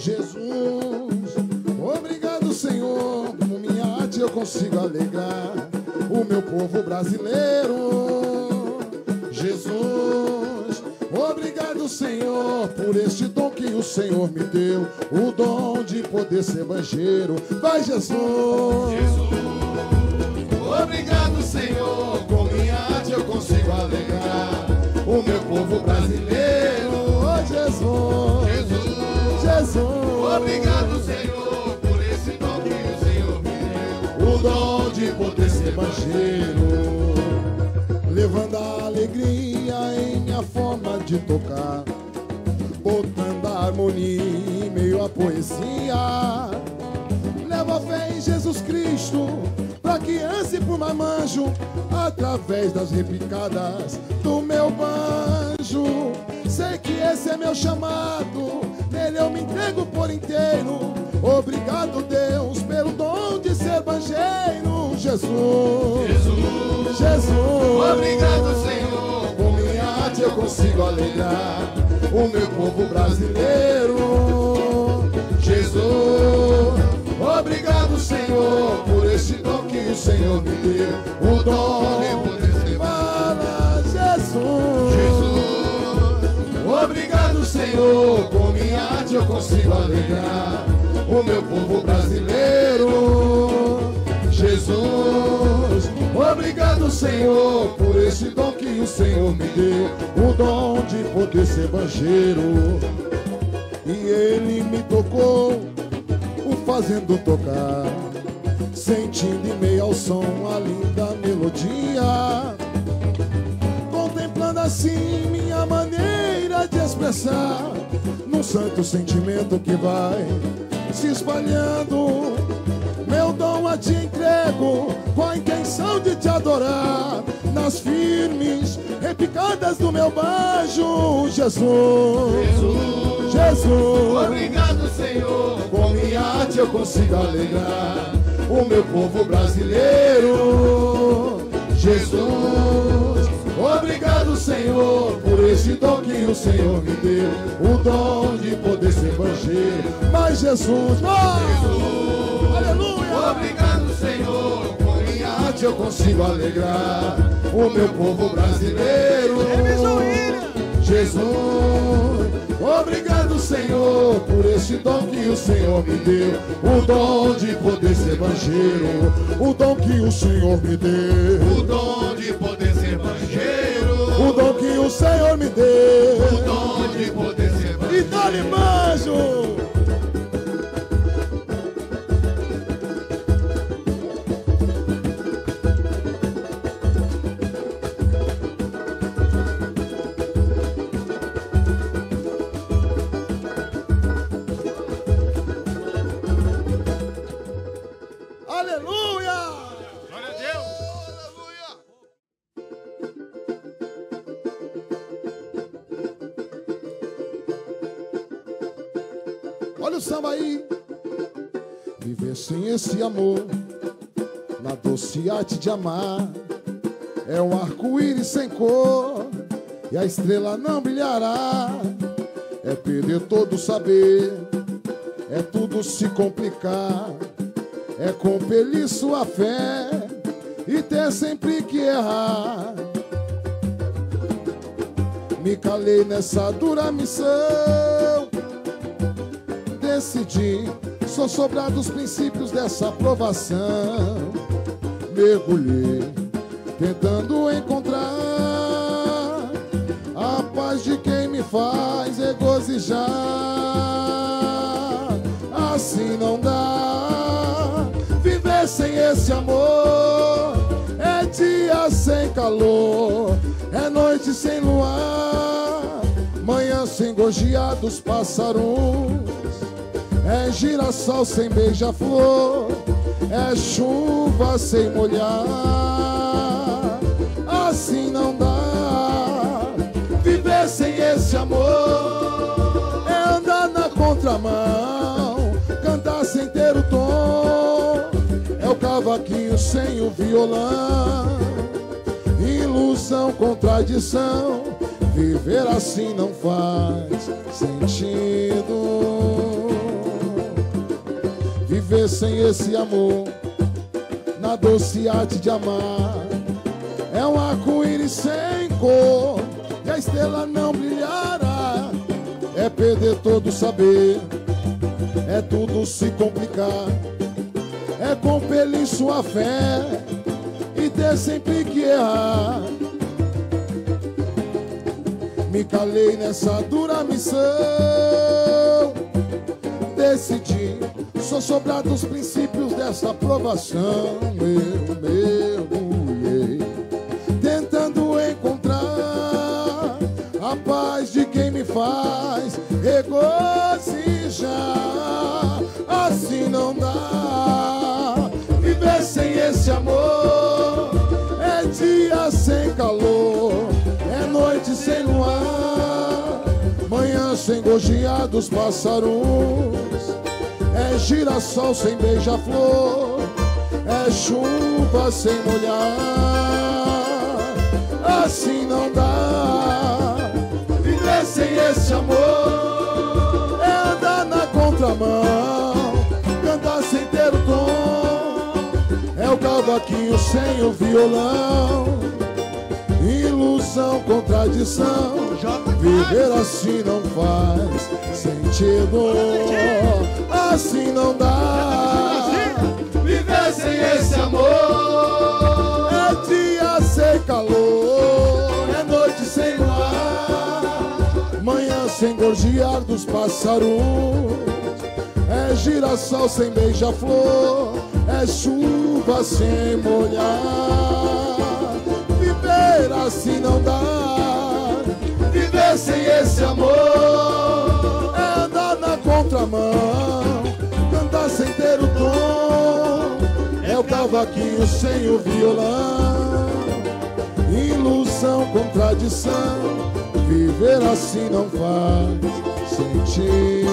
Jesus, obrigado, Senhor. Com minha arte eu consigo alegrar o meu povo brasileiro. Jesus, obrigado, Senhor, por este dom que o Senhor me deu, o dom de poder ser banjeiro. Vai, Jesus. Obrigado, Senhor, com minha arte eu consigo alegrar o meu povo brasileiro. Oh, Jesus, Jesus, Jesus, obrigado, Senhor, por esse dom que o Senhor me deu. o dom de poder ser banjeiro, levando a alegria em minha forma de tocar, botando a harmonia em meio à poesia. Leva a fé em Jesus Cristo, pra que ance por mamanjo, através das repicadas do meu banjo. Sei que esse é meu chamado, nele eu me entrego por inteiro. Obrigado, Deus, pelo dom de ser banjeiro. Jesus, Jesus, Jesus, obrigado, Senhor. com minha arte eu consigo alegrar o meu povo brasileiro. Jesus, obrigado, Senhor, por esse dom que o Senhor me deu. O dom de poder ser Jesus. Senhor, com minha arte eu consigo alegrar o meu povo brasileiro. Jesus, obrigado, Senhor, por esse dom que o Senhor me deu, o dom de poder ser banjeiro. E ele me tocou, o fazendo tocar, sentindo em meio ao som a linda melodia contemplando assim minha maneira expressar num santo sentimento que vai se espalhando. Meu dom a te entrego com a intenção de te adorar nas firmes repicadas do meu bajo, Jesus. Jesus. obrigado, Senhor. Com minha arte eu consigo alegrar o meu povo brasileiro. Jesus, obrigado, Senhor, por esse dom que o Senhor me deu, o dom de poder ser banjeiro. Mas Jesus, oh, aleluia, Obrigado, Senhor. com minha arte eu consigo alegrar o meu povo brasileiro. Jesus, obrigado, Senhor, por esse dom que o Senhor me deu, o dom de poder ser banjeiro, o dom que o Senhor me deu, O dom de poder. O dom que o Senhor me deu. O dom de poder ser E banjeiro. dá-lhe! Amor, na doce arte de amar, é um arco-íris sem cor, e a estrela não brilhará. É perder todo o saber, é tudo se complicar, é compelir sua fé e ter sempre que errar. Me calei nessa dura missão decidi, sou sobrado dos princípios dessa aprovação. Mergulhei, tentando encontrar a paz de quem me faz regozijar. Assim não dá, viver sem esse amor. É dia sem calor, é noite sem luar, manhã sem gorjear dos pássaros. É girassol sem beija-flor, é chuva sem molhar. Assim não dá, viver sem esse amor. É andar na contramão, cantar sem ter o tom. É o cavaquinho sem o violão. Ilusão, contradição, viver assim não faz sentido. Viver sem esse amor na doce arte de amar. É um arco-íris sem cor e a estrela não brilhará. É perder todo o saber, é tudo se complicar. É compelir sua fé e ter sempre que errar. Me calei nessa dura missão. Decidi, sou sobrar dos princípios dessa aprovação. Eu mergulhei, tentando encontrar a paz de quem me faz regozijar. Assim não dá, viver sem esse amor é dia sem calor, é noite sem luar, manhã sem gorjear dos pássaros, girassol sem beija-flor, é chuva sem molhar. Assim não dá, viver sem esse amor é andar na contramão, cantar sem ter o tom, é o cavaquinho sem o violão. Ilusão, contradição, viver assim não faz sentido. Assim não dá, viver sem esse amor. É dia sem calor, é noite sem luar, manhã sem gorjear dos pássaros. É girassol sem beija-flor, é chuva sem molhar. Viver assim não dá, viver sem esse amor. É andar na contramão, cavaquinho sem o violão. Ilusão, contradição, viver assim não faz sentido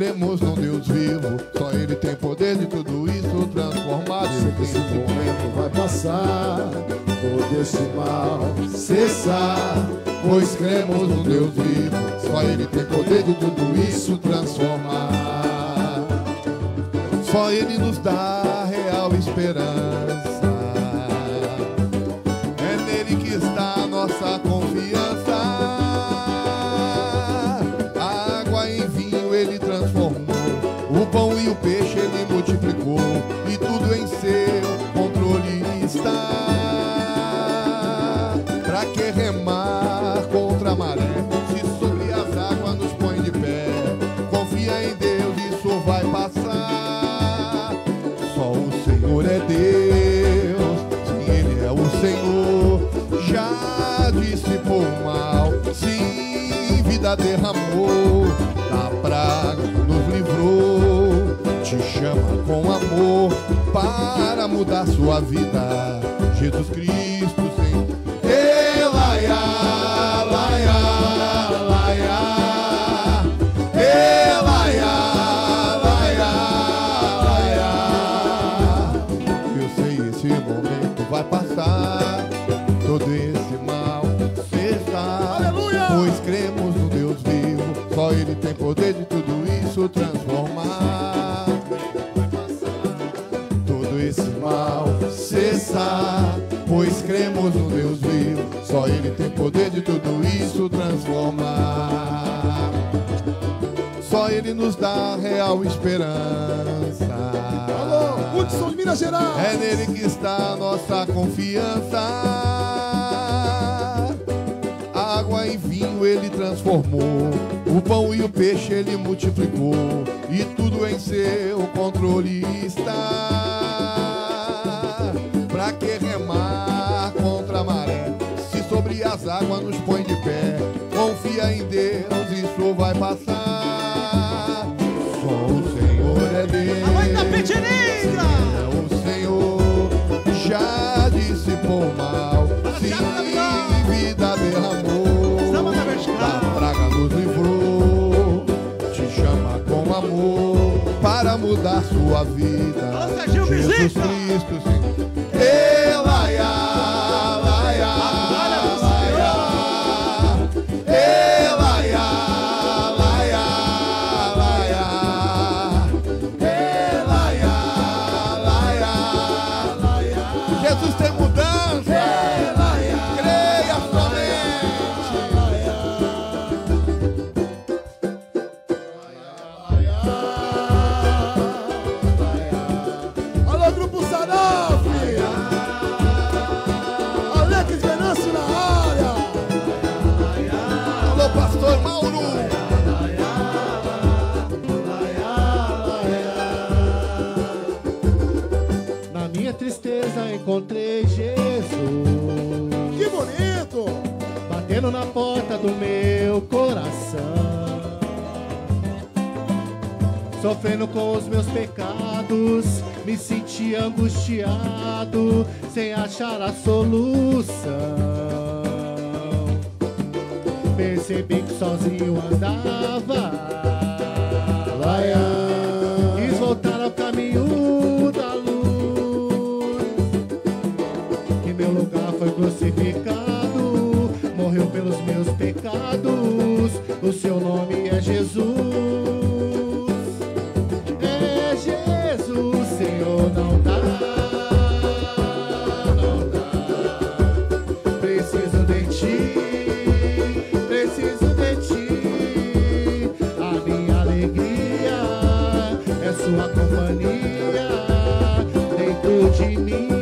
cremos num Deus vivo, só Ele tem poder de tudo isso transformar. Sei que esse momento vai passar, todo esse mal cessar, Pois cremos num Deus vivo, só Ele tem poder de tudo isso transformar. Só Ele nos dá real esperança. Vida derramou. Da praga nos livrou, te chama com amor para mudar sua vida. Jesus Cristo, poder de tudo isso transformar. Todo esse mal cessar, pois cremos no Deus vivo, só Ele tem poder de tudo isso transformar. Só Ele nos dá real esperança. Alô, Hudson de Minas Gerais! É nele que está a nossa confiança. Água em vinho ele transformou, o pão e o peixe ele multiplicou, e tudo em seu controle está. Pra que remar contra a maré? Se sobre as águas nos põe de pé, confia em Deus, isso vai passar. Só o Senhor é Deus. É o Senhor já dissipou o mal. Thiago Gabriel. vida derramou. Amor para mudar sua vida. Serginho Jesus. Cristo, encontrei Jesus Que bonito! batendo na porta do meu coração. Sofrendo com os meus pecados, me senti angustiado, sem achar a solução. Percebi que sozinho andava. Pelos meus pecados. O seu nome é Jesus. É Jesus, Senhor, não dá. Não dá. Preciso de ti, preciso de ti. A minha alegria é sua companhia dentro de mim.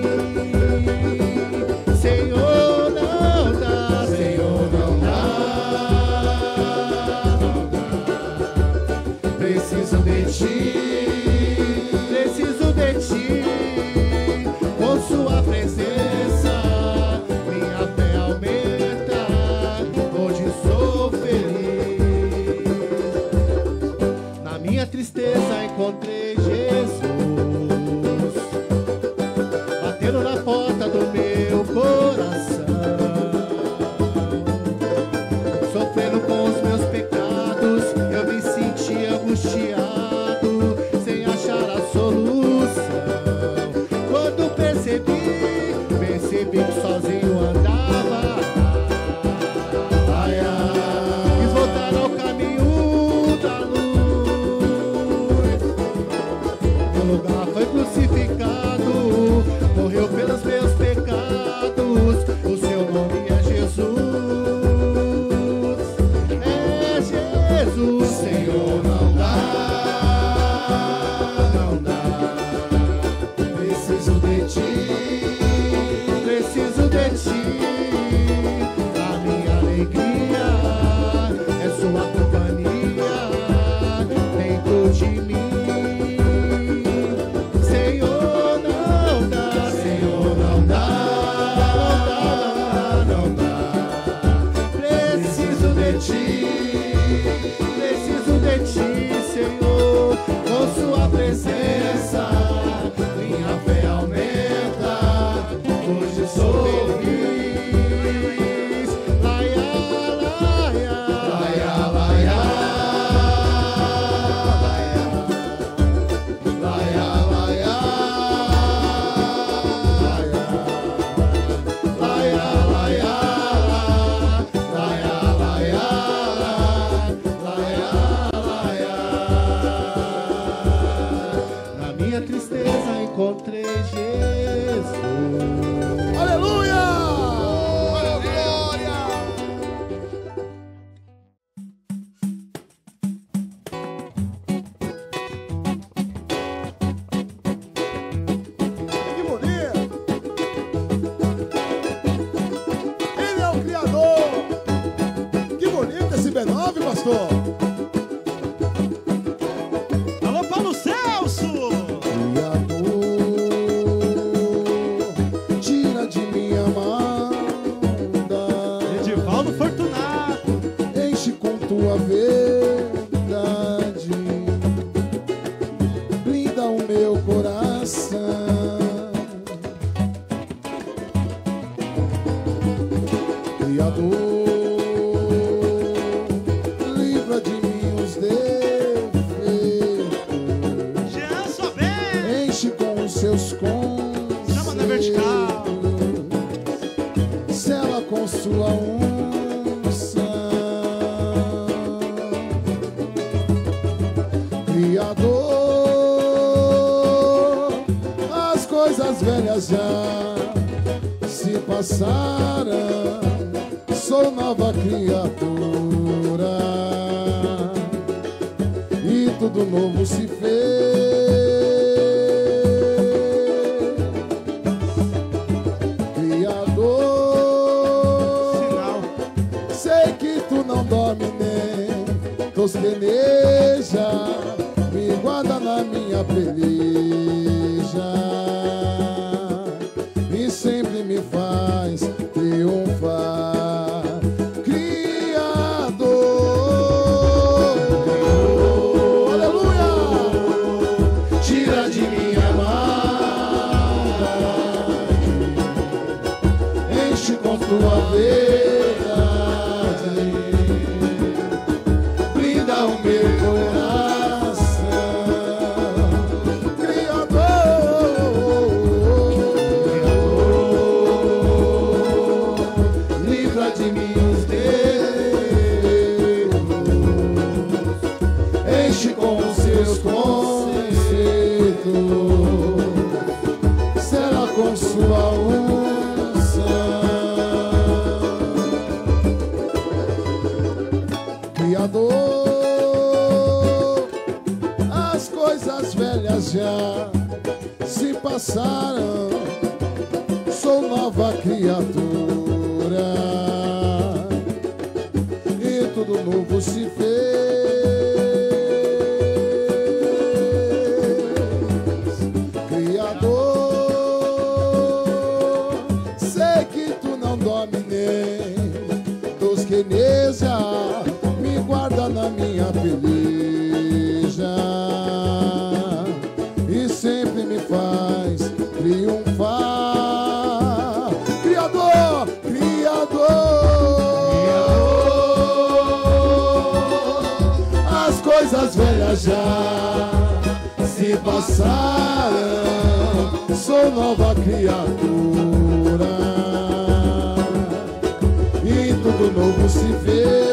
Percebi que que tu não dorme nem tosqueneja, me guarda na minha peleja e sempre me faz triunfar. passaram, sou nova criatura e tudo novo se fez. já se passaram, sou nova criatura e tudo novo se vê.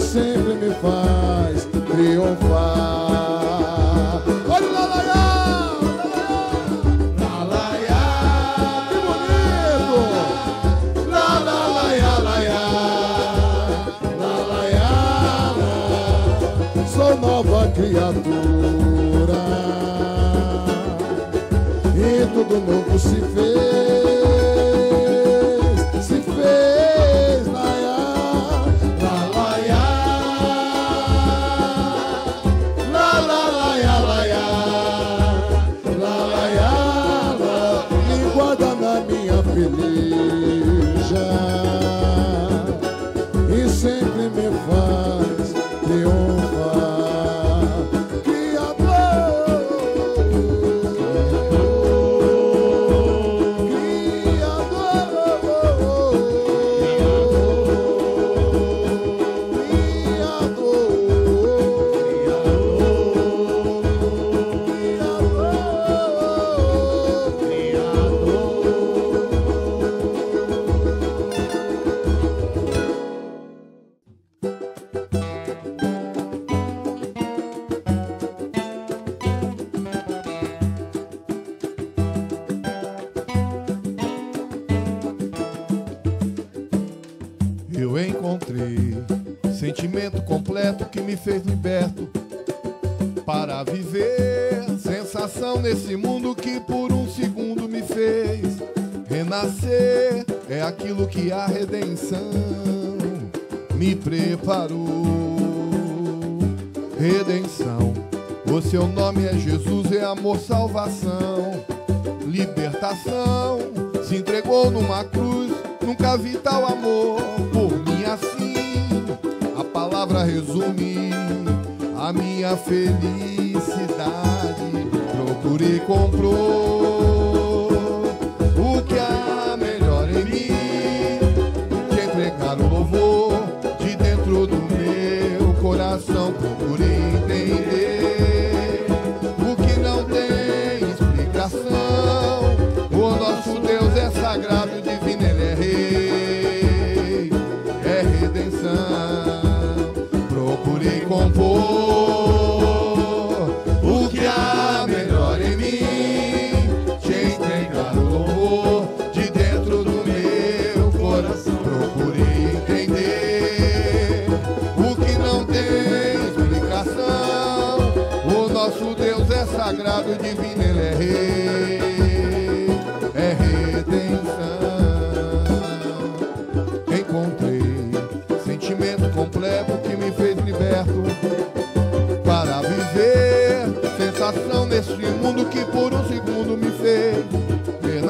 Sempre me faz triunfar. Olha o lalaiá! Lalaiá! Que bonito! Lalaiá, laiá! Lalaiá, Sou nova criatura. E tudo novo se fez. Numa cruz, nunca vi tal amor por mim assim. A palavra resume a minha felicidade. Procurei, comprou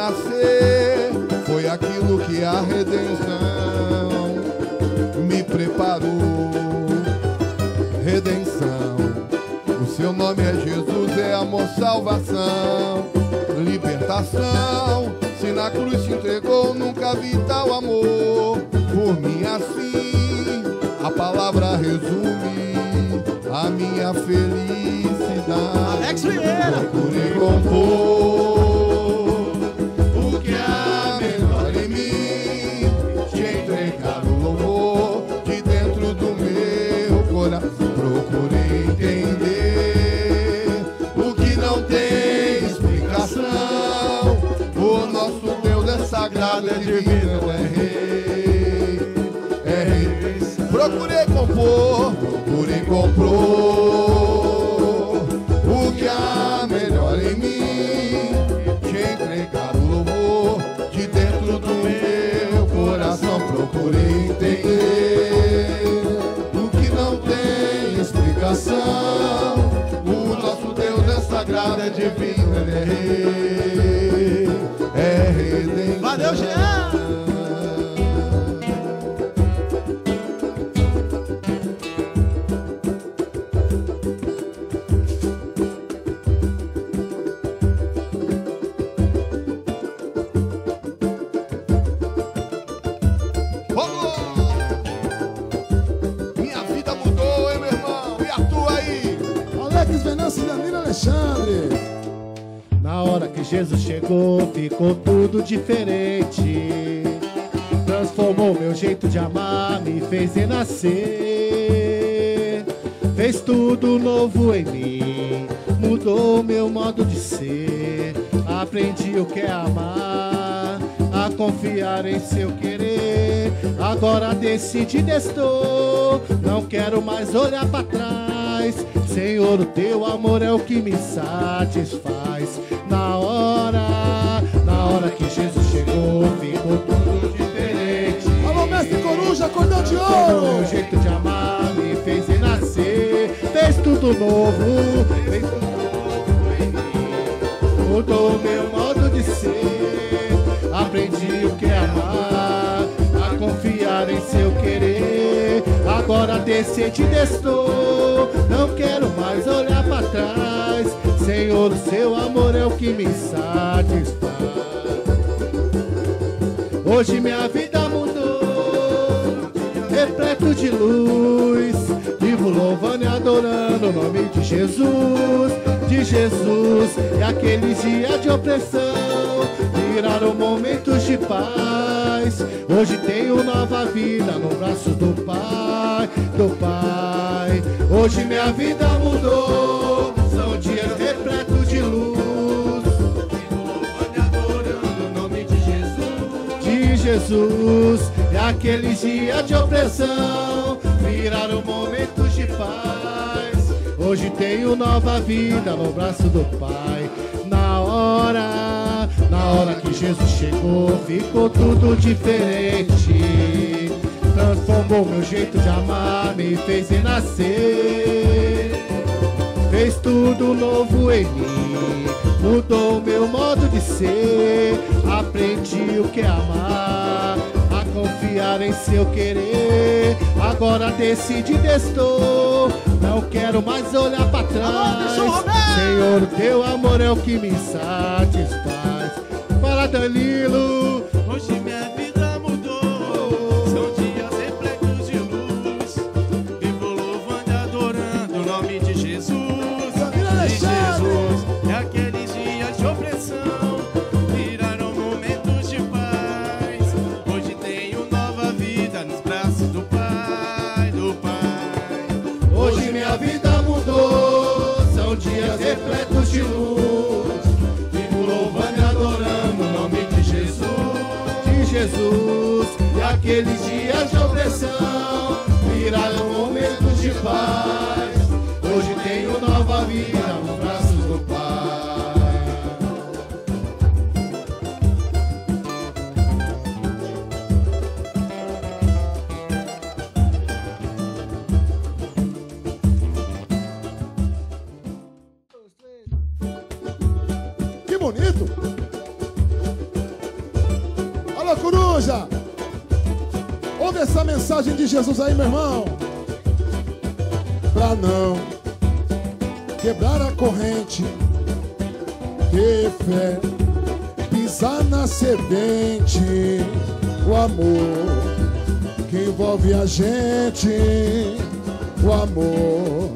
renascer. Foi aquilo que a redenção me preparou. Redenção, o seu nome é Jesus, é amor, salvação, libertação. Se na cruz se entregou, nunca vi tal amor. Por mim assim, a palavra resume a minha felicidade. Alex Vieira. Procurei compor Procurei entender o que não tem explicação. O nosso Deus é sagrado, é divino, é rei, é rei. Procurei compor, procurei compor o que há melhor em mim. Te entregar o louvor de dentro do meu coração. Procurei entender explicação. O nosso Deus é sagrado, é divino, ele é rei, é redenção. Valeu, Jean. Alexandre. Na hora que Jesus chegou, ficou tudo diferente. Transformou meu jeito de amar, me fez renascer. Fez tudo novo em mim, mudou meu modo de ser. Aprendi o que é amar, a confiar em seu querer. Agora decidi estou, não quero mais olhar para trás. Senhor, o teu amor é o que me satisfaz. Na hora, na hora que Jesus chegou, ficou tudo diferente. Alô, mestre Coruja, cordão de Mudou meu ouro. jeito de amar, me fez renascer. Fez tudo novo, fez tudo novo em mim. Mudou meu modo de ser. Aprendi o que é amar, a confiar em seu querer. Agora decidi estou, não quero mais olhar para trás. Senhor, o seu amor é o que me satisfaz. Hoje minha vida mudou, repleto de luz. Vivo louvando e adorando o nome de Jesus, de Jesus. E aqueles dias de opressão viraram momentos de paz. Hoje tenho nova vida no braço do Pai, do Pai. Hoje minha vida mudou, são dias repletos de luz. Adorando o nome de Jesus, de Jesus. E aqueles dias de opressão viraram momentos de paz. Hoje tenho nova vida no braço do Pai. Hora, que Jesus chegou, ficou tudo diferente. Transformou meu jeito de amar, me fez renascer. Fez tudo novo em mim, mudou meu modo de ser. Aprendi o que é amar, a confiar em seu querer. Agora decidi, estou. Não quero mais olhar para trás. Senhor, teu amor é o que me satisfaz. Danilo. Hoje minha vida aqueles dias de opressão viraram momentos de paz. Hoje tenho nova vida Jesus aí, meu irmão. Pra não quebrar a corrente, ter fé, pisar na serpente, o amor que envolve a gente, o amor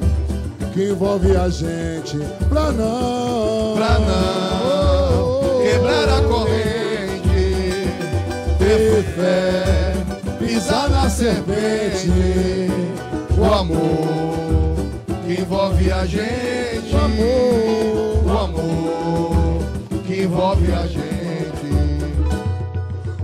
que envolve a gente, pra não, Pra não quebrar a corrente, ter fé, pisar na serpente, o amor que envolve a gente, O amor. o amor que envolve a gente.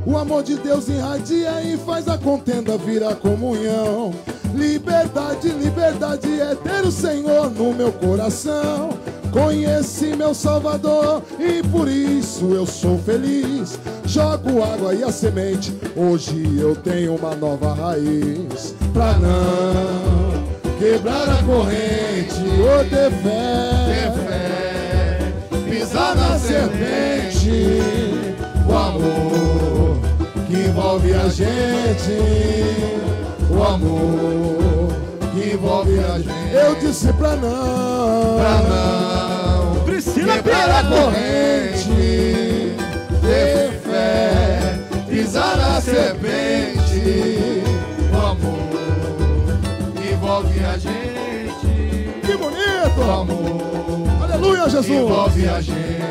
O amor de Deus irradia e faz a contenda virar comunhão. Liberdade, liberdade é ter o Senhor no meu coração. Conheci meu Salvador e por isso eu sou feliz. Jogo água e a semente, hoje eu tenho uma nova raiz. Pra não quebrar a corrente, ou ter fé, Ter fé, pisar na serpente, o amor que envolve a gente, o amor que envolve a gente. Eu disse pra não, pra não Priscila quebrar a corrente, pisar na serpente, o amor envolve a gente, que o bonito! amor Aleluia, Jesus! envolve a gente.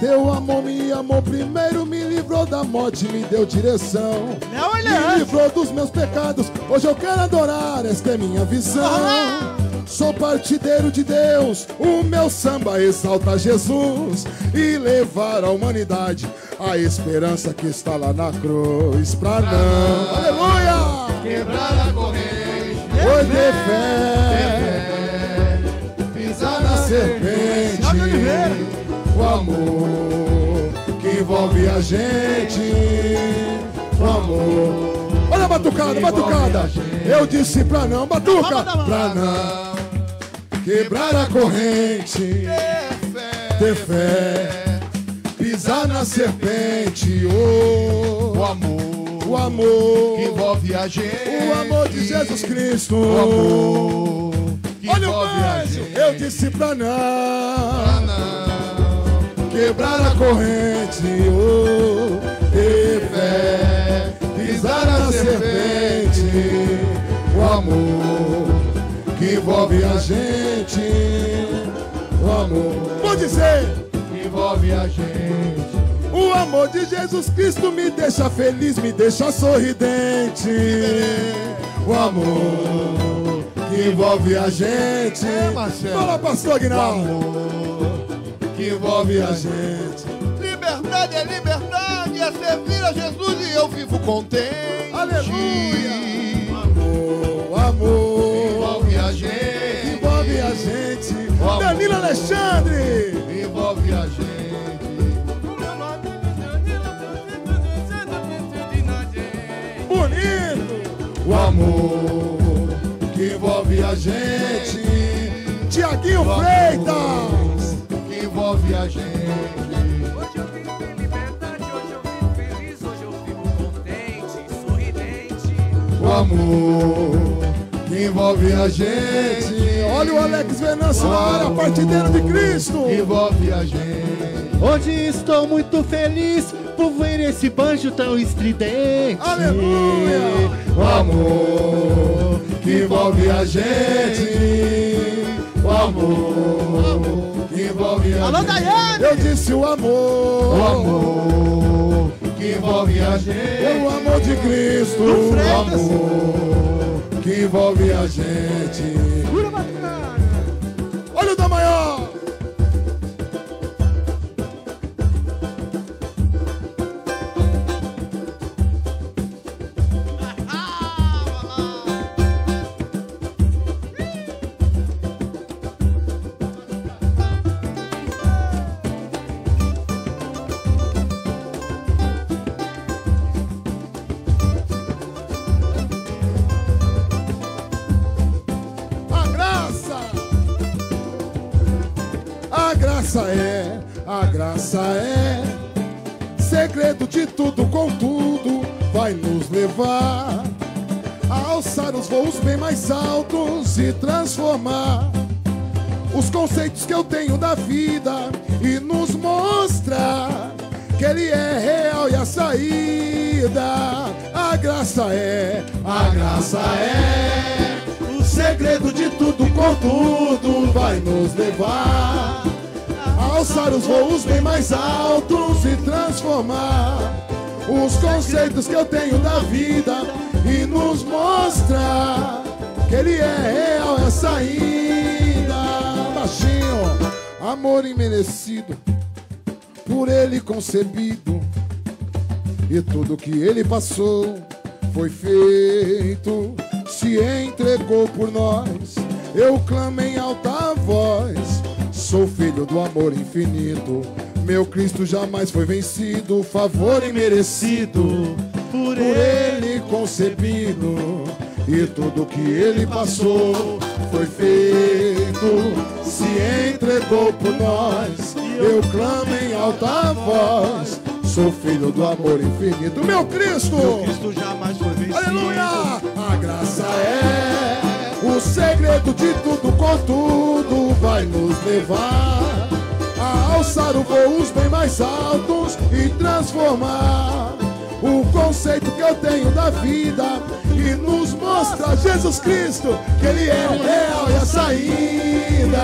Teu amor me amou primeiro, me livrou da morte, me deu direção. Me livrou dos meus pecados, hoje eu quero adorar, esta é minha visão. Sou partideiro de Deus, o meu samba exalta Jesus e levar a humanidade a esperança que está lá na cruz. Pra não, aleluia! Quebrar a corrente, Oi, de fé, pisar na serpente, o amor que envolve a gente, o amor. Olha a batucada, batucada. Eu disse pra não, batuca, pra não quebrar a corrente, ter fé, pisar na serpente, oh, o amor o amor, que envolve a gente, o amor de Jesus Cristo. o amor que Olha o envolve a anjo, eu disse pra Pra não. Não quebrar a corrente, oh, ter fé, pisar na serpente, o amor que envolve a gente, o amor. Vou dizer, que envolve a gente, o amor de Jesus Cristo me deixa feliz, me deixa sorridente. O amor que envolve a gente. Marcelo. Fala, pastor o Aguinaldo. amor que Envolve a gente. Liberdade é liberdade, é servir a Jesus e eu vivo contente. Aleluia. Amor, amor. Envolve a gente. Envolve a gente. Danilo Alexandre. Envolve a gente. Bonito. O amor que envolve a gente. Tiaguinho Freitas. Que envolve a gente. amor envolve a gente. Olha o Alex Venâncio na área, partideiro de Cristo! Que envolve a gente. Hoje estou muito feliz por ver esse banjo tão estridente. Aleluia! O amor que envolve a gente. O amor que envolve a Alô, gente. Daiane! Eu disse o amor, O amor que envolve a gente. o amor de Cristo, O amor que envolve a gente. Olha o da maior. Mais altos e transformar os conceitos que eu tenho da vida e nos mostrar que ele é real e a saída. A graça é, a graça é o segredo de tudo, contudo, vai nos levar a alçar os voos bem mais altos e transformar os conceitos que eu tenho da vida e nos mostrar ele é real, é saída. Baixinho, amor imerecido, por ele concebido, e tudo que ele passou foi feito, se entregou por nós. Eu clamo em alta voz, sou filho do amor infinito. Meu Cristo jamais foi vencido, favor imerecido, por ele concebido. E tudo que ele passou foi feito, se entregou por nós. Eu clamo em alta voz, sou filho do amor infinito. Meu Cristo! Cristo jamais foi vencido. Aleluia! A graça é o segredo de tudo, contudo, vai nos levar a alçar o voos bem mais altos e transformar o conceito que eu tenho da vida e nos mostra Jesus Cristo que Ele é real e a saída.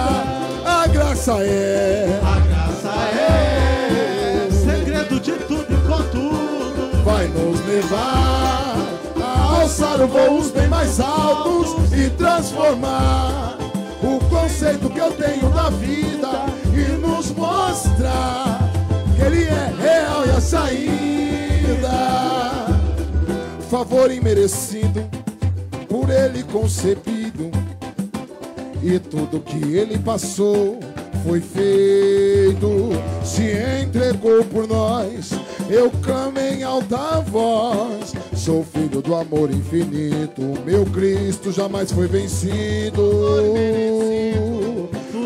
A graça é, A graça é segredo de tudo e contudo. vai nos levar a alçar voos bem mais altos e transformar o conceito que eu tenho da vida e nos mostrar que ele é real e a saída. Favor imerecido, por ele concebido, e tudo que ele passou foi feito, se entregou por nós. Eu clamo em alta voz, sou filho do amor infinito. Meu Cristo jamais foi vencido,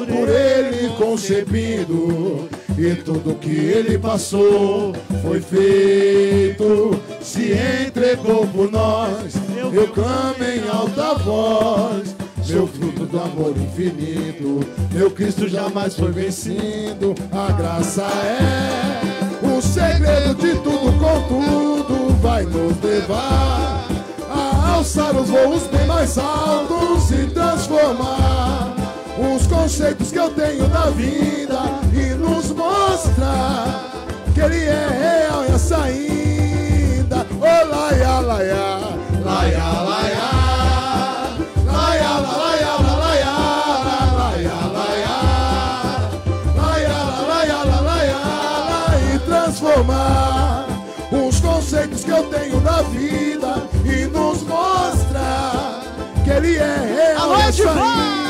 por ele concebido. E tudo que ele passou foi feito, se entregou por nós. Eu clamo em alta voz, meu fruto do amor infinito. Meu Cristo jamais foi vencido. A graça é o segredo de tudo, contudo, vai nos levar a alçar os voos bem mais altos e transformar os conceitos que eu tenho da vida e nos mostrar que ele é real e a saída. Oh, laia, laia, laia, laia. E transformar os conceitos que eu tenho da vida e nos mostrar que ele é real Alô,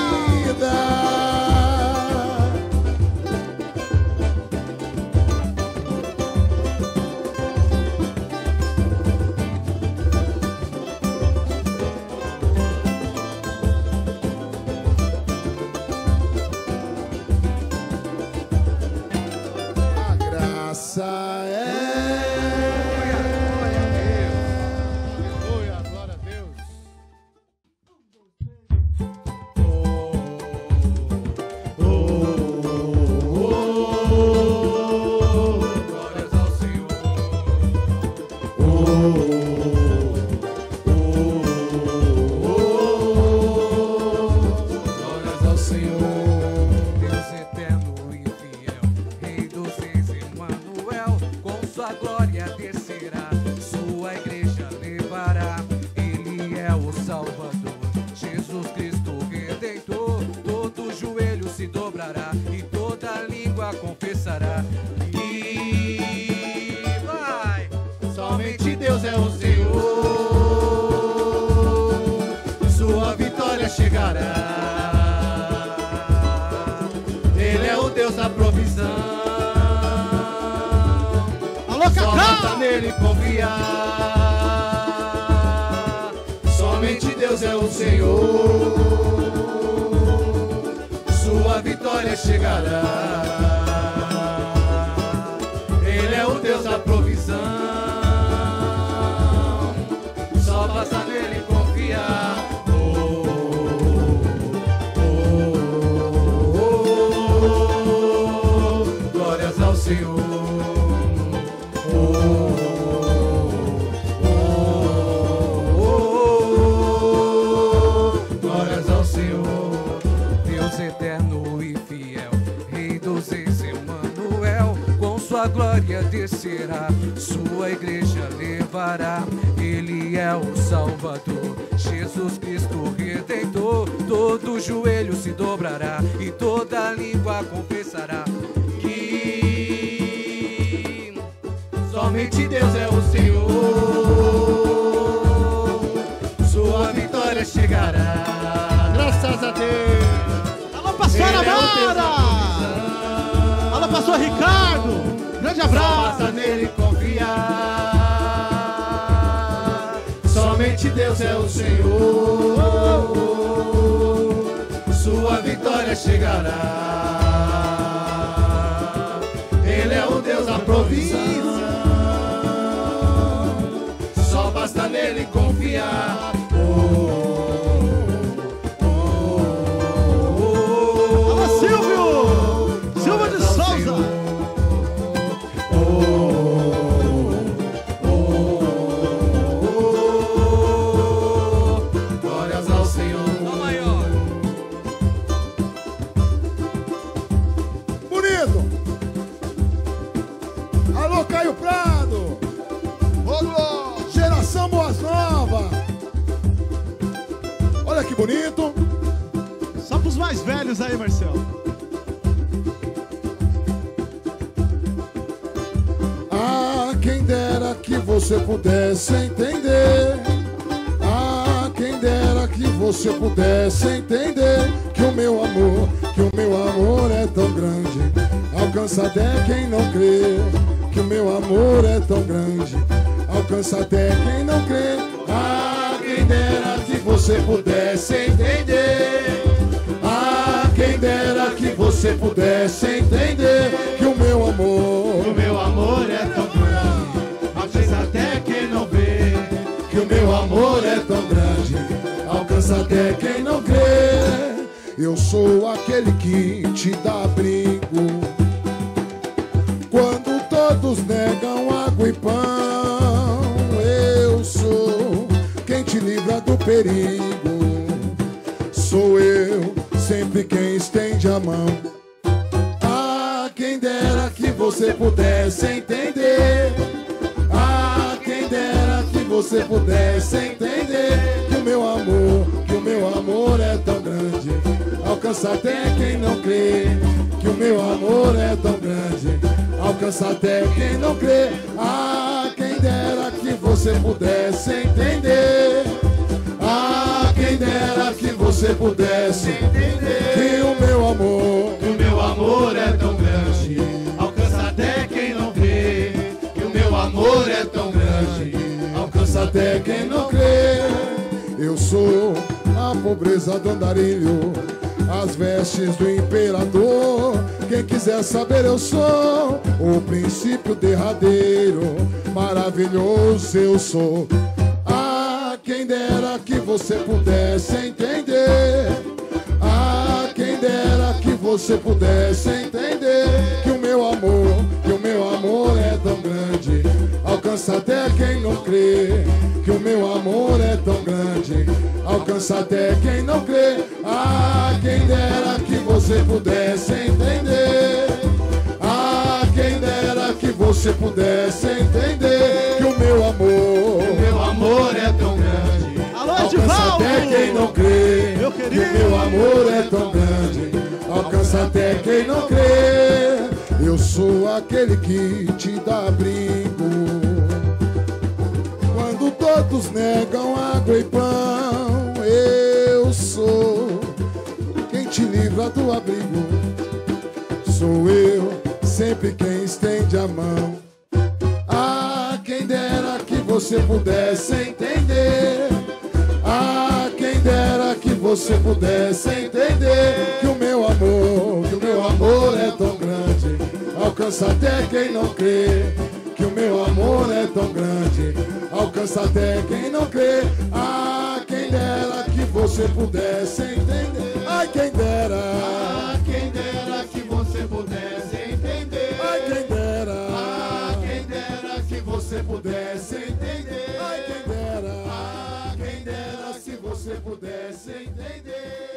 sua glória descerá, sua igreja levará. Ele é o Salvador, Jesus Cristo Redentor. Todo joelho se dobrará e toda língua confessará que Somente Deus é o Senhor. Sua vitória chegará. Graças a Deus. Alô, pastor Ele é. Alô, pastor Ricardo! Grande Só abraço! basta nele confiar. Somente Deus é o Senhor. Sua vitória chegará. Ele é o Deus da provisão. Só basta nele confiar. Velhos aí, Marcelo. Ah, quem dera que você pudesse entender. Ah, quem dera que você pudesse entender que o meu amor, que o meu amor é tão grande. Alcança até quem não crê. Que o meu amor é tão grande. Alcança até quem não crê. Ah, quem dera que você pudesse entender. Dera que você pudesse entender que o meu amor, O meu amor é tão grande, alcança até quem não vê. que o meu amor é tão grande, alcança até quem não crê. Eu sou aquele que te dá abrigo quando todos negam água e pão. Eu sou quem te livra do perigo. Sou eu sempre quem você pudesse entender. Ah, quem dera que você pudesse entender que o meu amor, que o meu amor é tão grande, alcança até quem não crê. Que o meu amor é tão grande, alcança até quem não crê. Ah, quem dera que você pudesse entender. Ah, quem dera que você pudesse entender que o meu amor, Que o meu amor é tão até quem não crê. Eu sou a pobreza do andarilho, as vestes do imperador. quem quiser saber, eu sou o princípio derradeiro. Maravilhoso eu sou. Ah, quem dera que você pudesse entender. Ah, quem dera que você pudesse entender alcança até quem não crê. Que o meu amor é tão grande, alcança até quem não crê. Ah, quem dera que você pudesse entender. Ah, quem dera que você pudesse entender que o meu amor, Meu amor é tão grande. Alô, alcança Edivaldo! até quem não crê. Meu Que o meu amor é tão grande, alcança até quem não crê. Eu sou aquele que te dá abrigo. Todos negam água e pão, eu sou quem te livra do abrigo. Sou eu, sempre quem estende a mão. Ah, quem dera que você pudesse entender. Ah, quem dera que você pudesse entender que o meu amor, que o meu amor é tão grande, alcança até quem não crê. Meu amor é tão grande, alcança até quem não crê. Ah, quem dera que você pudesse entender. Ai, quem dera. Ah, quem dera que você pudesse entender. Ai, quem dera. Ah, quem dera que você pudesse entender. Ai, quem dera. Ah, quem dera se você pudesse entender.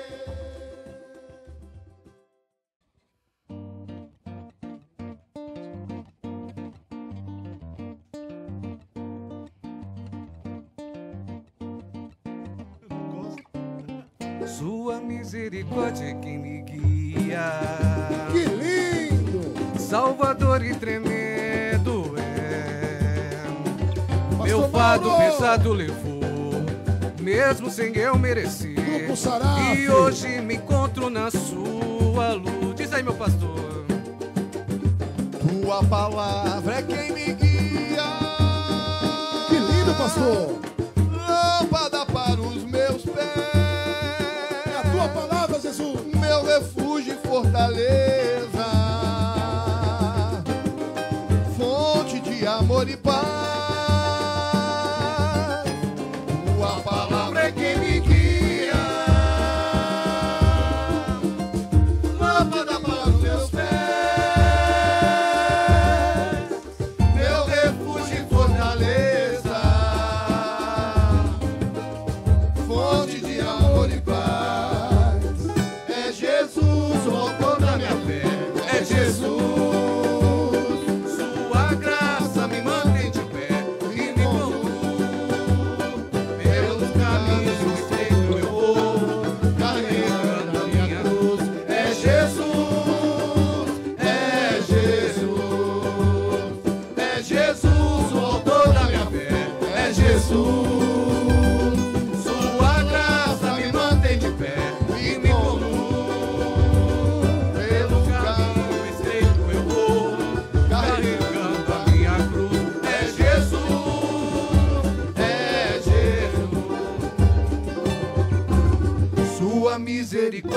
Sua misericórdia quem me guia. Que lindo! Salvador e tremendo é. Meu fado Mauro! pesado levou, mesmo sem eu merecer. E hoje me encontro na sua luz. Diz aí, meu pastor. Tua palavra é quem me guia. Que lindo, pastor! Lâmpada para os meus refúgio e fortaleza. Fonte de amor e paz.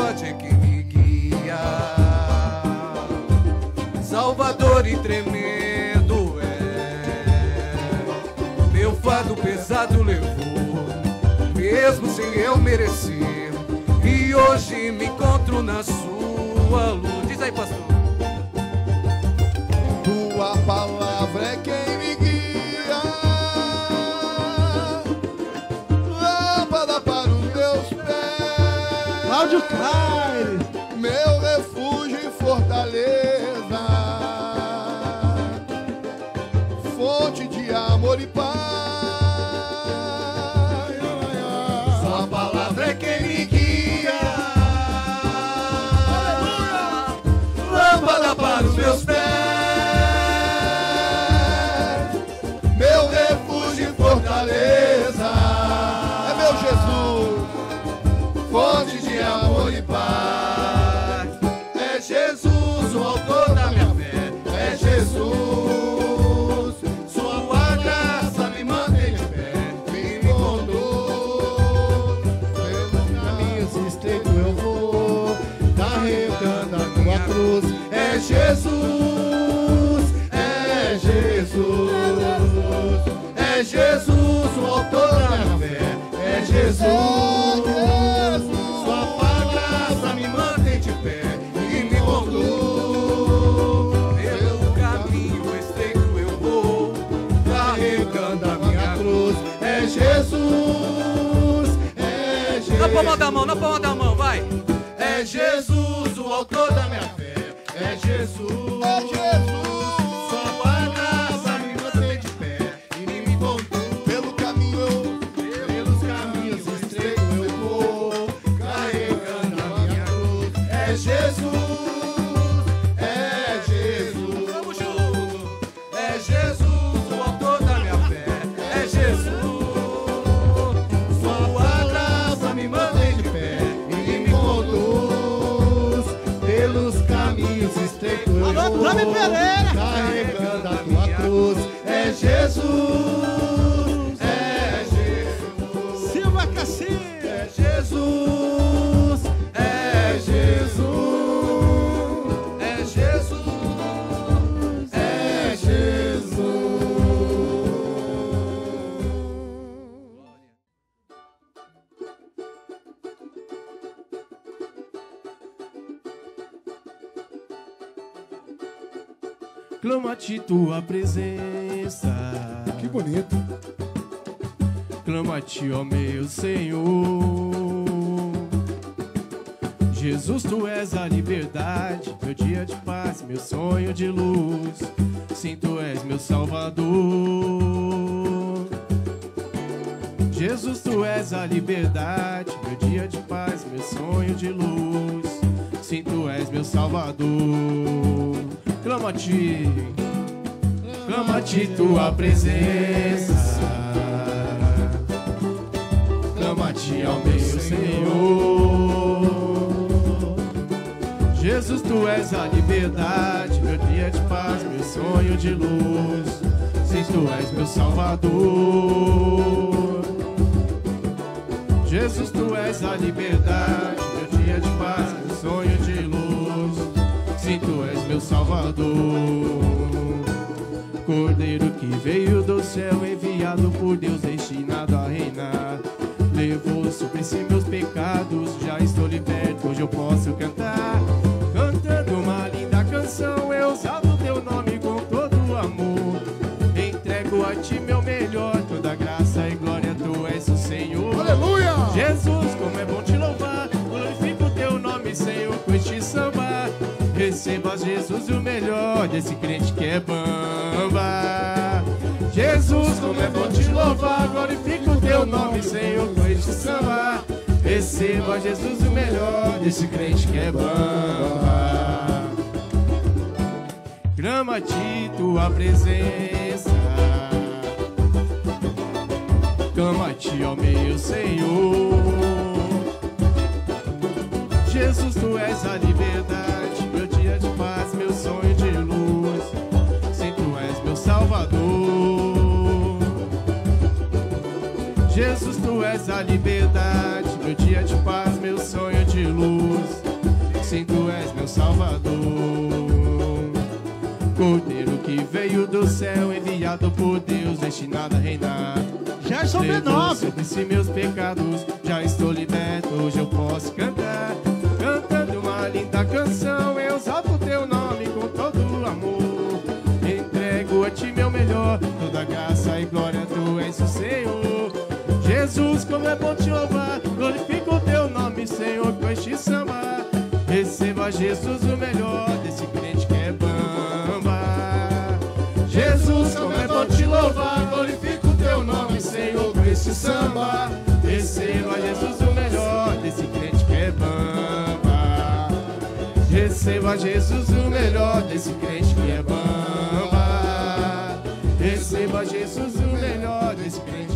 É que me guia. Salvador e tremendo é. Meu fado pesado levou, mesmo sem eu merecer. E hoje me encontro na sua luz. Diz aí, pastor. Tua palavra é quem Meu refúgio e fortaleza. Fonte de amor e paz. Jesus, é Jesus, é Jesus, o autor da fé, é Jesus. Sua palavra me mantém de pé e me conduz. Pelo caminho estreito eu vou, carregando a minha cruz, é Jesus. Na palma da mão, na palma da mão, vai! Pereira. Clama-te tua presença. Que bonito. Clama-te, ó meu Senhor. Jesus, tu és a liberdade, meu dia de paz, meu sonho de luz. Sim, tu és meu Salvador. Jesus, tu és a liberdade, meu dia de paz, meu sonho de luz. Sim, tu és meu Salvador. Clama-te, clama-te tua presença. Clama-te ao meu Senhor. Jesus, tu és a liberdade, meu dia de paz, meu sonho de luz. Sim, tu és meu Salvador. Jesus, tu és a liberdade, meu dia de paz, meu sonho de. Sim, tu és meu Salvador. Cordeiro que veio do céu, enviado por Deus, destinado a reinar. Levou sobre si meus pecados, já estou liberto, hoje eu posso cantar. Receba, Jesus, o melhor desse crente que é bamba. Jesus, como é bom te louvar, glorifico o teu nome, Senhor, com este samba. Receba, Jesus, o melhor desse crente que é bamba. Clama-te tua presença. Clama-te ao meu Senhor. Jesus, tu és a liberdade, tu és a liberdade, meu dia de paz, meu sonho de luz. Sim, tu és meu Salvador. Cordeiro que veio do céu, enviado por Deus, destinado a reinar. Gerson Levou Menove. sobre si meus pecados, já estou liberto, hoje eu posso cantar. Cantando uma linda canção, eu exalto Jesus, como é bom te louvar, glorifico o teu nome, Senhor, com este samba. Receba, Jesus, o melhor desse crente que é bamba. Jesus, como é bom te louvar, glorifico o teu nome, Senhor, com esse samba. Receba, Jesus, o melhor desse crente que é bamba. Receba, Jesus, o melhor desse crente que é bamba. Receba, Jesus, o melhor desse crente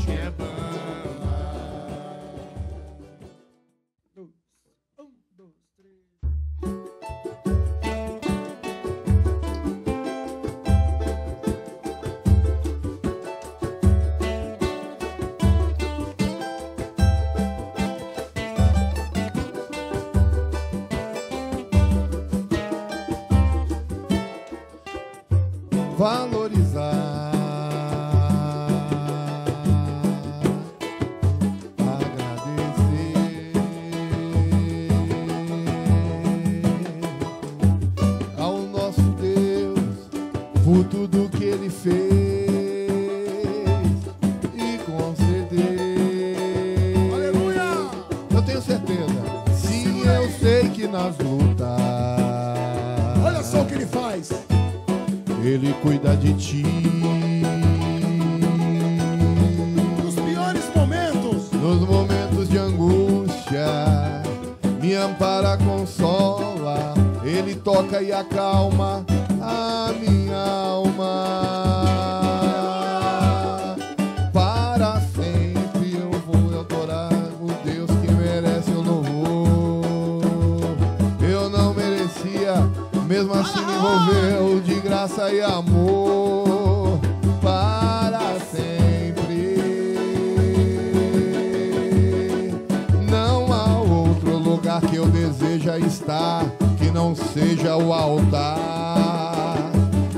acalma a minha alma. Para sempre eu vou adorar o Deus que merece o louvor. Eu não merecia, mesmo assim me envolveu de graça e amor. Para sempre. que eu deseje estar seja o altar.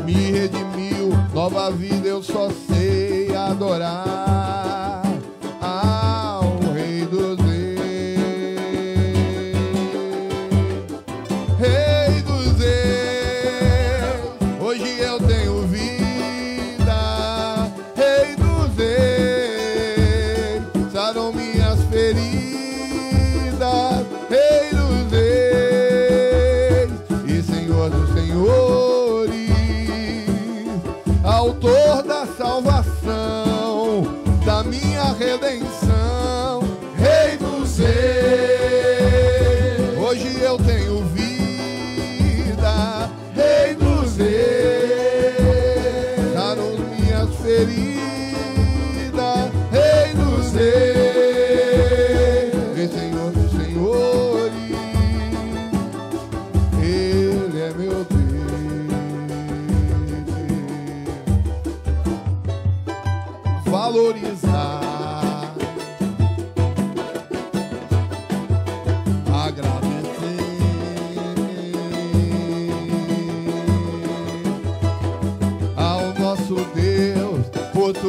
Me redimiu, nova vida eu só sei adorar.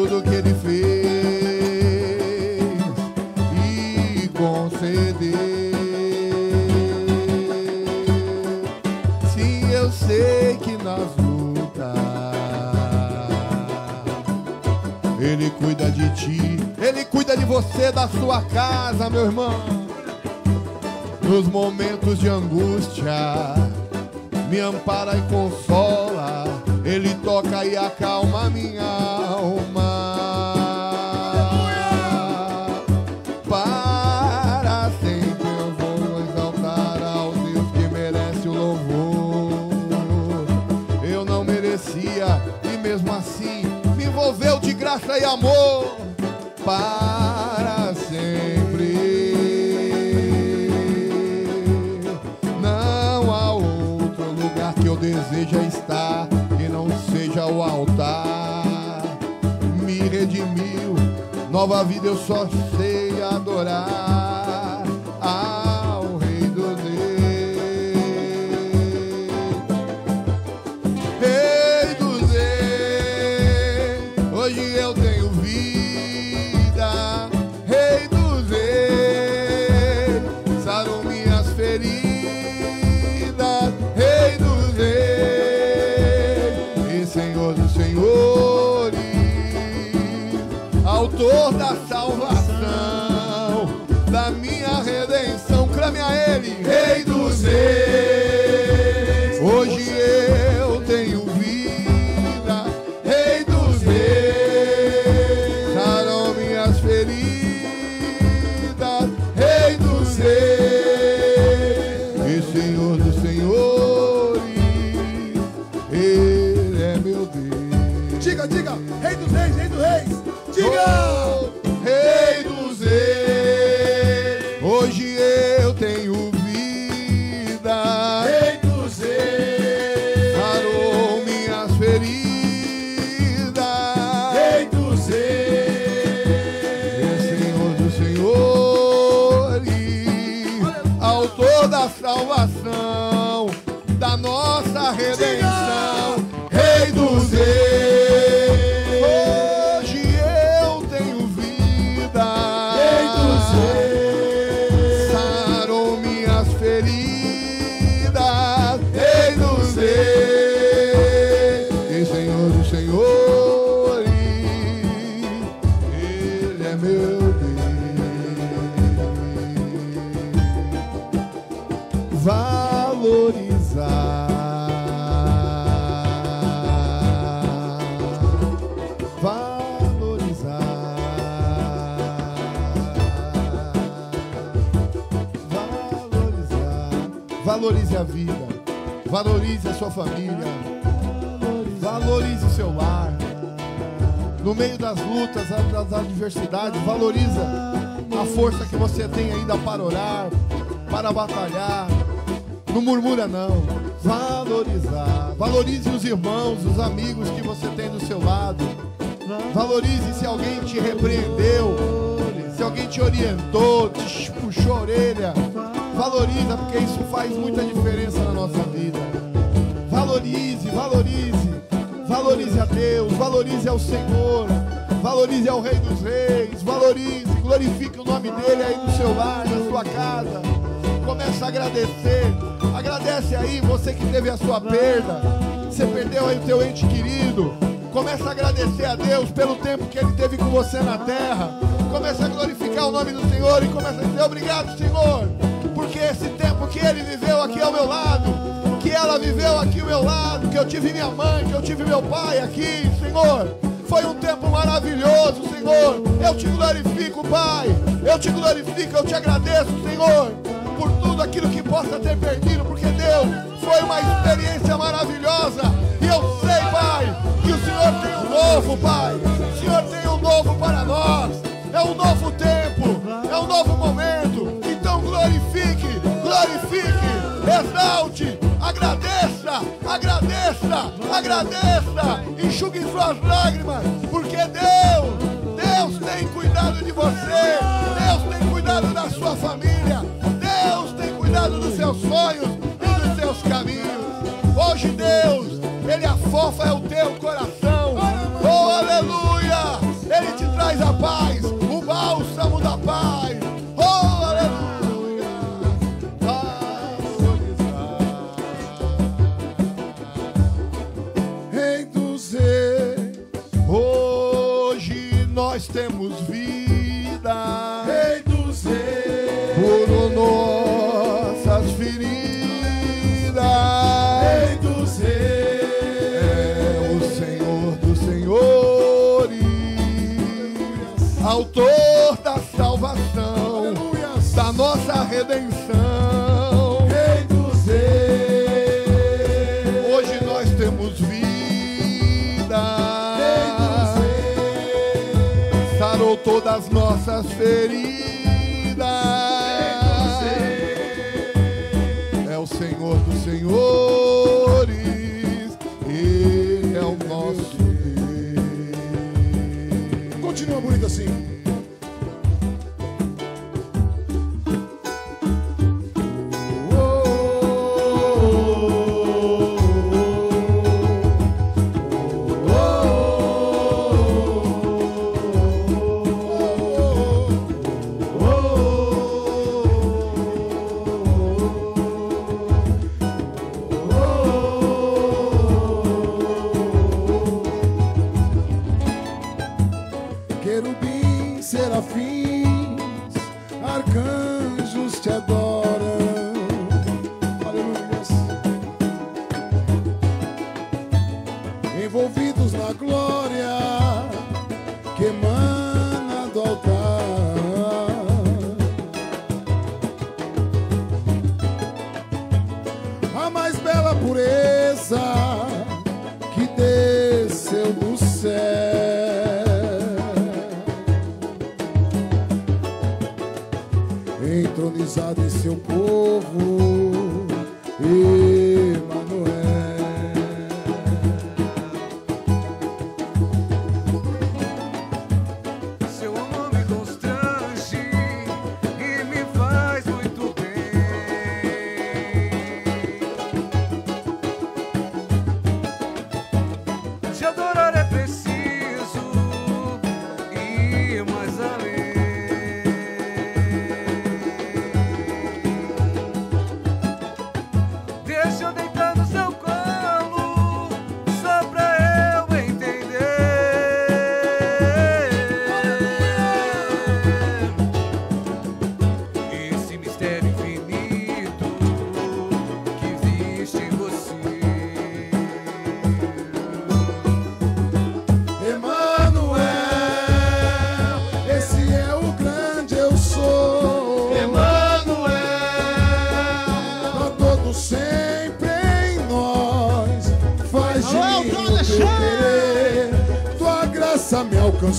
tudo que ele fez e conceder. Sim, eu sei que nas lutas ele cuida de ti, ele cuida de você, da sua casa, meu irmão. Nos momentos de angústia, me ampara e consola. Ele toca e acalma minha alma. moveu de graça e amor para sempre. Não há outro lugar que eu deseja estar que não seja o altar. Me redimiu, nova vida eu só sei adorar. valorizar. Valorizar. Valorize a vida. Valorize a sua família. Valorize o seu lar. No meio das lutas, das adversidades, valoriza a força que você tem ainda para orar, para batalhar, não murmura não. Valorizar. Valorize os irmãos, os amigos que você tem do seu lado. Valorize se alguém te repreendeu, se alguém te orientou, te puxou a orelha. Valoriza, porque isso faz muita diferença na nossa vida. Valorize, valorize. Valorize a Deus, valorize ao Senhor, valorize ao Rei dos Reis, valorize, glorifique o nome dele aí no seu lar, na sua casa. Começa a agradecer. Agradece aí você que teve a sua perda. Você perdeu aí o teu ente querido. Começa a agradecer a Deus pelo tempo que Ele teve com você na terra. Começa a glorificar o nome do Senhor e começa a dizer obrigado, Senhor, porque esse tempo que Ele viveu aqui ao meu lado, que ela viveu aqui ao meu lado, que eu tive minha mãe, que eu tive meu pai aqui, Senhor. Foi um tempo maravilhoso, Senhor. Eu te glorifico, Pai. Eu te glorifico, eu te agradeço, Senhor, tudo aquilo que possa ter perdido, porque Deus foi uma experiência maravilhosa. E eu sei, Pai, que o Senhor tem um novo, Pai. O Senhor tem um novo para nós. É um novo tempo, é um novo momento. Então glorifique, glorifique, exalte, agradeça, agradeça, agradeça. Enxugue suas lágrimas, porque Deus, Deus tem cuidado de você. Deus tem cuidado da sua família. Cuidado dos seus sonhos e dos seus caminhos. Hoje Deus, Ele afofa o teu coração. Oh, aleluia! Ele te traz a paz, o bálsamo da paz. Oh, aleluia! Rei dos reis, Hoje nós temos vida as nossas feridas. É o Senhor dos Senhores, Ele é o nosso Deus. Continua bonito assim.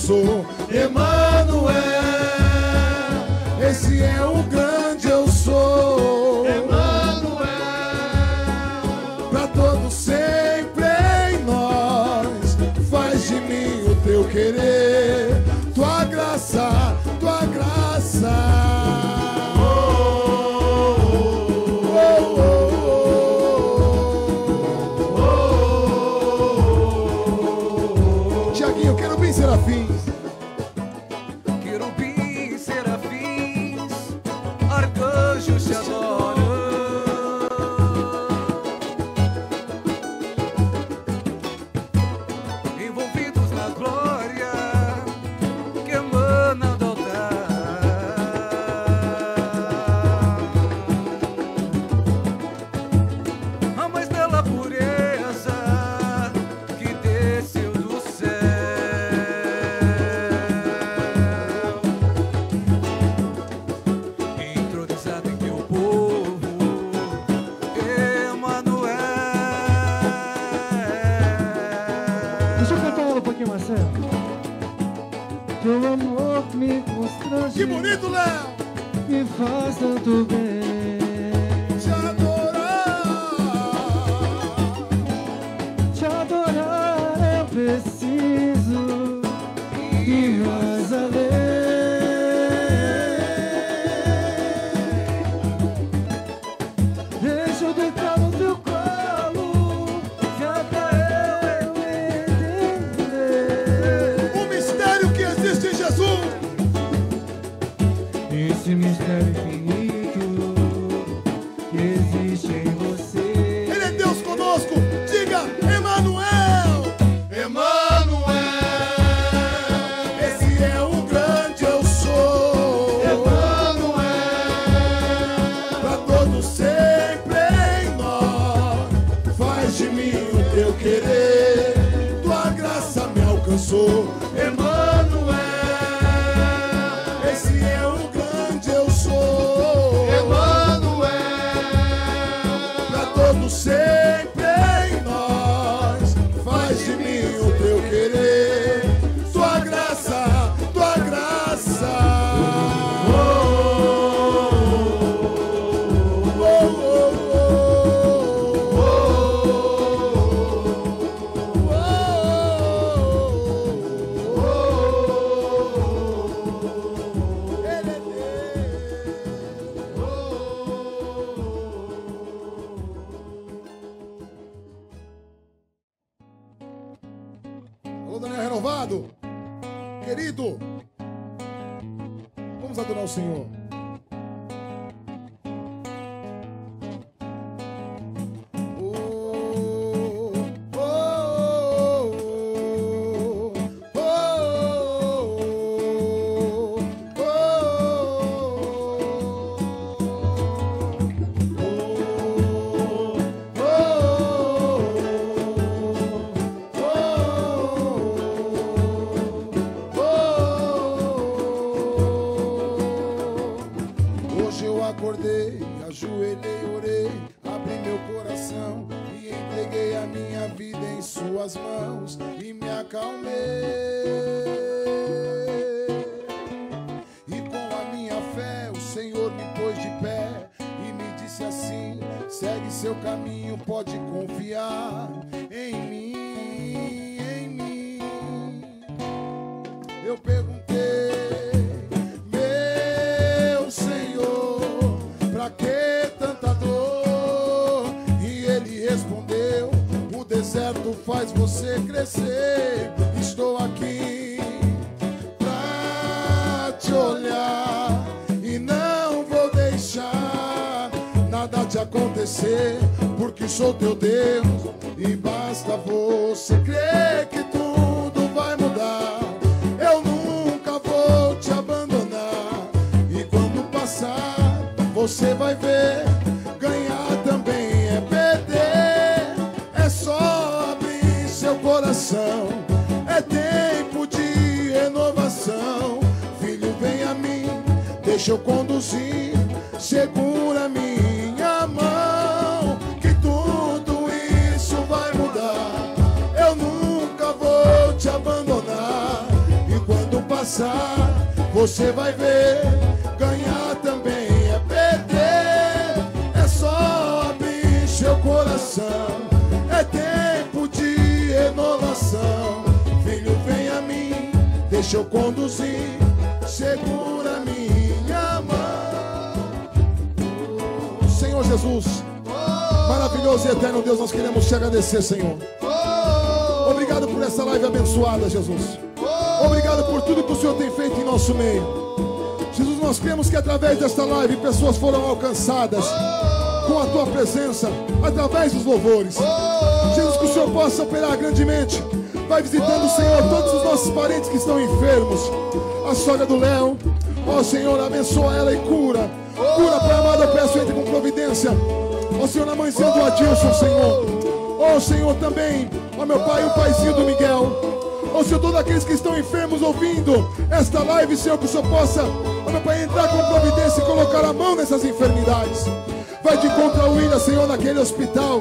So, Emmanuel Seu caminho, pode confiar em mim, em mim. Eu perguntei, meu Senhor, pra que tanta dor? E ele respondeu: o deserto faz você crescer. esquecer, porque sou teu Deus e basta você crer que tudo vai mudar. Eu nunca vou te abandonar e quando passar, você vai ver. Ganhar também é perder, é só abrir seu coração. É tempo de renovação, filho, vem a mim, deixa eu conduzir. Passar, você vai ver. Ganhar também é perder. É só abrir seu coração. É tempo de renovação. Filho, vem a mim, deixa eu conduzir. Segura minha mão. Senhor Jesus, maravilhoso e eterno Deus, nós queremos te agradecer, Senhor. Obrigado por essa live abençoada, Jesus. Por tudo que o Senhor tem feito em nosso meio. Jesus, nós cremos que através desta live pessoas foram alcançadas com a tua presença, através dos louvores. Jesus, que o Senhor possa operar grandemente. Vai visitando, Senhor, todos os nossos parentes que estão enfermos. A sogra do Léo, ó Senhor, abençoa ela e cura. Cura, Pai amado, eu peço, entre com providência. Ó Senhor, na mãezinha do Adilson, Senhor. Ó Senhor, também, ó meu Pai, o paizinho do Miguel. Ó Senhor, todos aqueles que estão enfermos ouvindo esta live, Senhor, que o Senhor possa, meu Pai, entrar com providência e colocar a mão nessas enfermidades. Vai de contra o William, Senhor, naquele hospital.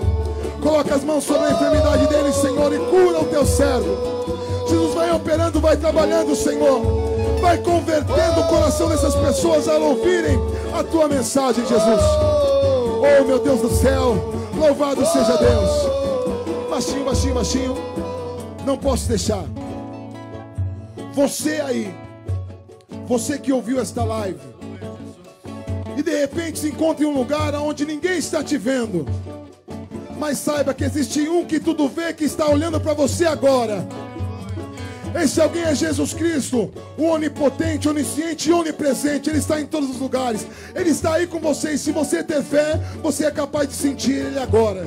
Coloca as mãos sobre a enfermidade dele, Senhor, e cura o teu servo. Jesus vai operando, vai trabalhando, Senhor. Vai convertendo o coração dessas pessoas ao ouvirem a tua mensagem, Jesus. Oh, meu Deus do céu, louvado seja Deus. Baixinho, baixinho, baixinho. Não posso deixar. Você aí, você que ouviu esta live, e de repente se encontra em um lugar onde ninguém está te vendo, mas saiba que existe um que tudo vê, que está olhando para você agora. Esse alguém é Jesus Cristo, o onipotente, onisciente e onipresente. Ele está em todos os lugares. Ele está aí com você. E se você ter fé, você é capaz de sentir Ele agora.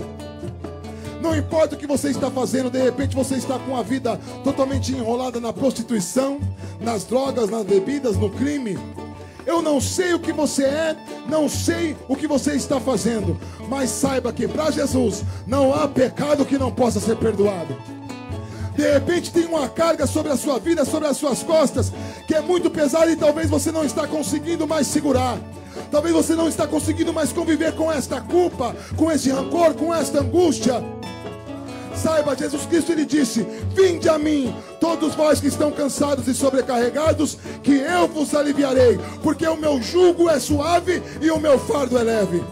Não importa o que você está fazendo, de repente você está com a vida totalmente enrolada na prostituição, nas drogas, nas bebidas, no crime. Eu não sei o que você é, não sei o que você está fazendo, mas saiba que para Jesus não há pecado que não possa ser perdoado. De repente tem uma carga sobre a sua vida, sobre as suas costas, que é muito pesada e talvez você não está conseguindo mais segurar. Talvez você não está conseguindo mais conviver com esta culpa, com este rancor, com esta angústia. Saiba, Jesus Cristo ele disse: Vinde a mim, todos vós que estão cansados e sobrecarregados, que eu vos aliviarei, porque o meu jugo é suave e o meu fardo é leve.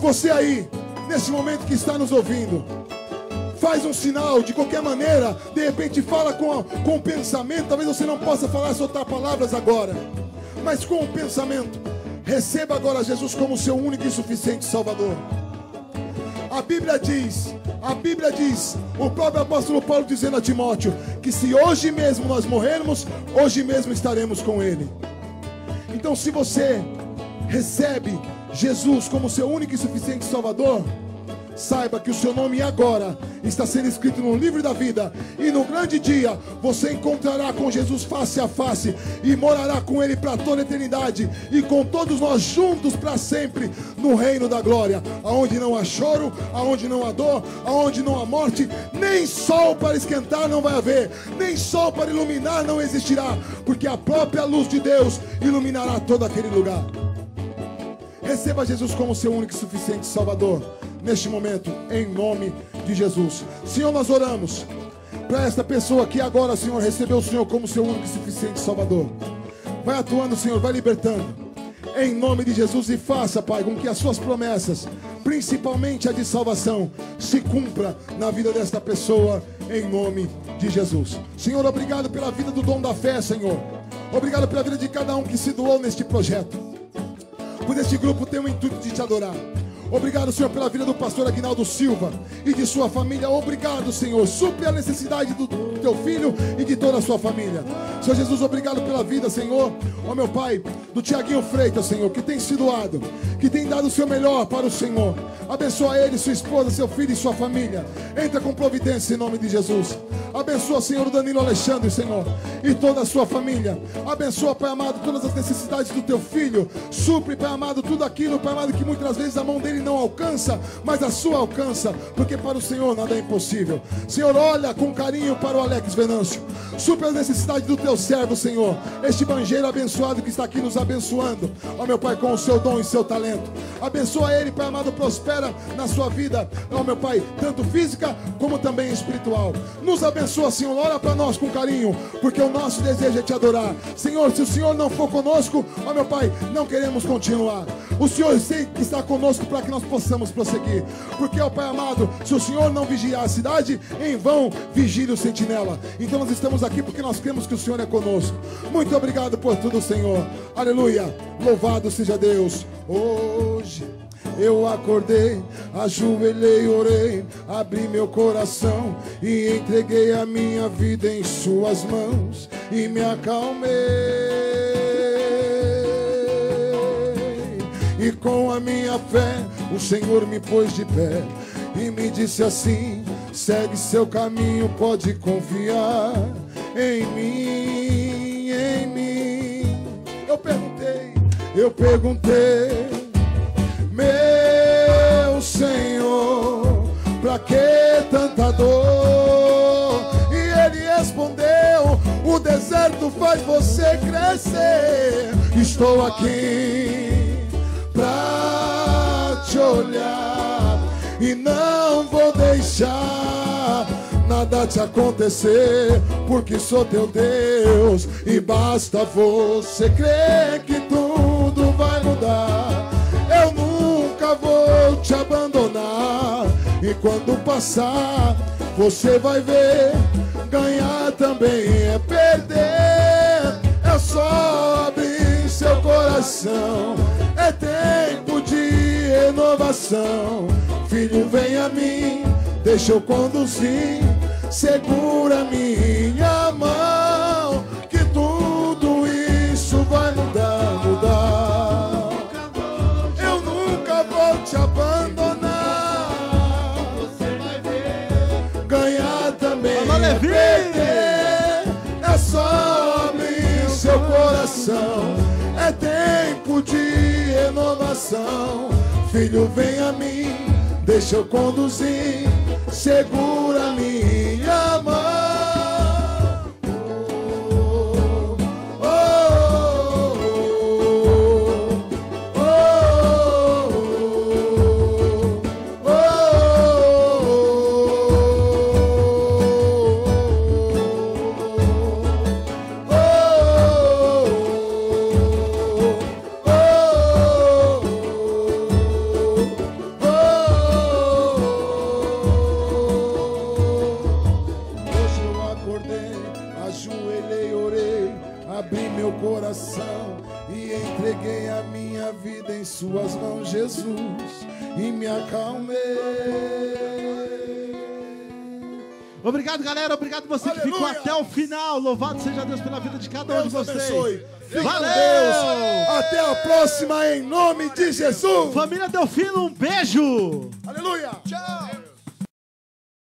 Você aí, nesse momento que está nos ouvindo, faz um sinal de qualquer maneira, de repente fala com, com o pensamento, talvez você não possa falar, soltar palavras agora, mas com o pensamento, receba agora Jesus como seu único e suficiente Salvador. A Bíblia diz, a Bíblia diz, o próprio apóstolo Paulo dizendo a Timóteo, que se hoje mesmo nós morrermos, hoje mesmo estaremos com Ele. Então, se você recebe Jesus como seu único e suficiente Salvador, saiba que o seu nome agora está sendo escrito no livro da vida, e no grande dia você encontrará com Jesus face a face e morará com Ele para toda a eternidade. E com todos nós juntos para sempre no reino da glória, aonde não há choro, aonde não há dor, aonde não há morte, nem sol para esquentar não vai haver, nem sol para iluminar não existirá, porque a própria luz de Deus iluminará todo aquele lugar. Receba Jesus como seu único e suficiente Salvador neste momento, em nome de Jesus. Senhor, nós oramos para esta pessoa que agora, Senhor, recebeu o Senhor como seu único e suficiente Salvador. Vai atuando, Senhor, vai libertando. Em nome de Jesus e faça, Pai, com que as suas promessas, principalmente a de salvação, se cumpra na vida desta pessoa, em nome de Jesus. Senhor, obrigado pela vida do dom da fé, Senhor. Obrigado pela vida de cada um que se doou neste projeto. Por este grupo tem o intuito de te adorar. Obrigado, Senhor, pela vida do pastor Aguinaldo Silva e de sua família. Obrigado, Senhor. Supre a necessidade do teu filho e de toda a sua família. Senhor Jesus, obrigado pela vida, Senhor. Ó meu Pai, do Tiaguinho Freitas, Senhor, que tem se doado, que tem dado o seu melhor para o Senhor. Abençoa ele, sua esposa, seu filho e sua família. Entra com providência em nome de Jesus. Abençoa, Senhor, o Danilo Alexandre, Senhor, e toda a sua família. Abençoa, Pai amado, todas as necessidades do teu filho. Supre, Pai amado, tudo aquilo, Pai amado, que muitas vezes a mão dele não alcança, mas a sua alcança, porque para o Senhor nada é impossível. Senhor, olha com carinho para o Alex Venâncio. Supre as necessidades do teu servo, Senhor. Este banjeiro abençoado que está aqui nos abençoando. Ó meu Pai, com o seu dom e seu talento. Abençoa ele, Pai amado, prospera na sua vida. Ó meu Pai, tanto física como também espiritual. Nos abençoa Senhor. Ora para nós com carinho, porque o nosso desejo é te adorar. Senhor, se o Senhor não for conosco, ó meu Pai, não queremos continuar. O Senhor sei que está conosco para que nós possamos prosseguir. Porque, ó Pai amado, se o Senhor não vigiar a cidade, em vão vigia o sentinela. Então nós estamos aqui porque nós cremos que o Senhor é conosco. Muito obrigado por tudo, Senhor. Aleluia. Louvado seja Deus. Hoje. Eu acordei, ajoelhei, orei, abri meu coração e entreguei a minha vida em Suas mãos e me acalmei. E com a minha fé, o Senhor me pôs de pé e me disse assim: segue seu caminho, pode confiar em mim, em mim. Eu perguntei, eu perguntei. Meu Senhor, pra que tanta dor? E ele respondeu: O deserto faz você crescer. Estou aqui olhar e não vou deixar nada te acontecer, porque sou teu Deus e basta você crer que tudo vai mudar. Eu nunca vou te abandonar. E quando passar, você vai ver. Ganhar também é perder. É só abrir seu coração. É tempo renovação. Filho, vem a mim, deixa eu conduzir. Segura minha mão, que tudo isso vai mudar, mudar. Eu nunca vou te abandonar. Você vai ver. Ganhar também é perder. É só abrir seu coração. É tempo de renovação. Filho, vem a mim, deixa eu conduzir. Segura minha mão. Jesus, e me acalmei. Obrigado, galera. Obrigado você que ficou Aleluia. até o final. Louvado seja Deus pela vida de cada um de Deus vocês. abençoe. Valeu! Deus. Até a próxima, em nome de Jesus. Família Delfino, um beijo. Aleluia. Tchau.